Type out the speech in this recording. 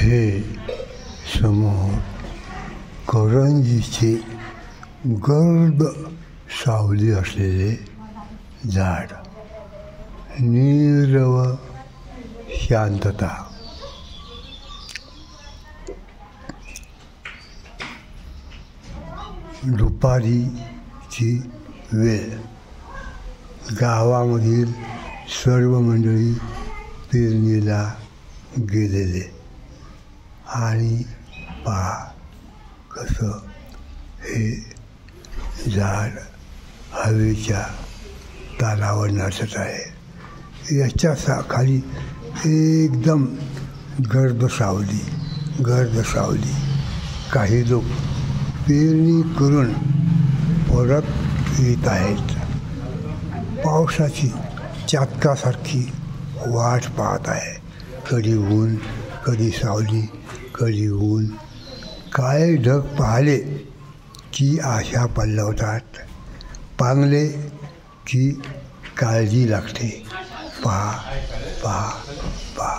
हे समोर करंजीचे गर्द सावली असलेले झाड. नीरव शांतता. दुपारीची वेळ. गावामधील सर्व मंडळी पेरणीला गेलेले. आणि पहा कसं हे झाड हवेच्या तालावर नाचत आहे. याच्या सा खाली एकदम गर्द सावली गर्द सावली. काही लोक पेरणी करून परत येत आहेत. पावसाची चातकासारखी वाट पाहत आहे. कधी ऊन कधी सावली कधी ऊन काळे ढग पाहिले की आशा पल्लवतात. पांगले की काळजी लागते. पहा पहा पहा.